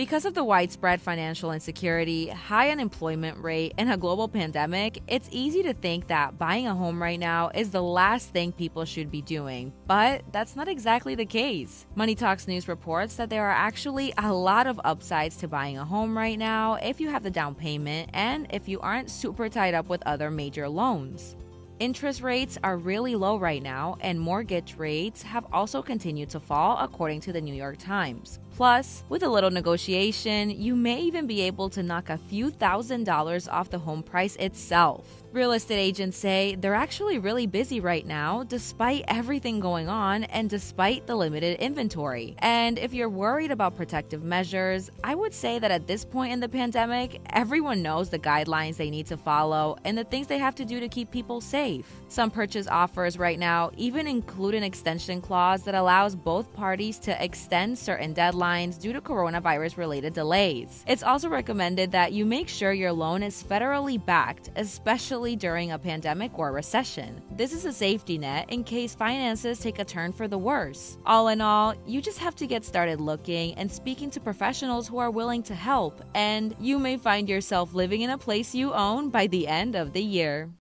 Because of the widespread financial insecurity, high unemployment rate, and a global pandemic, it's easy to think that buying a home right now is the last thing people should be doing. But that's not exactly the case. Money Talks News reports that there are actually a lot of upsides to buying a home right now if you have the down payment and if you aren't super tied up with other major loans. Interest rates are really low right now, and mortgage rates have also continued to fall, according to the New York Times. Plus, with a little negotiation, you may even be able to knock a few thousand dollars off the home price itself. Real estate agents say they're actually really busy right now, despite everything going on and despite the limited inventory. And if you're worried about protective measures, I would say that at this point in the pandemic, everyone knows the guidelines they need to follow and the things they have to do to keep people safe. Some purchase offers right now even include an extension clause that allows both parties to extend certain deadlines due to coronavirus related delays. It's also recommended that you make sure your loan is federally backed, especially especially during a pandemic or recession. This is a safety net in case finances take a turn for the worse. All in all, you just have to get started looking and speaking to professionals who are willing to help, and you may find yourself living in a place you own by the end of the year.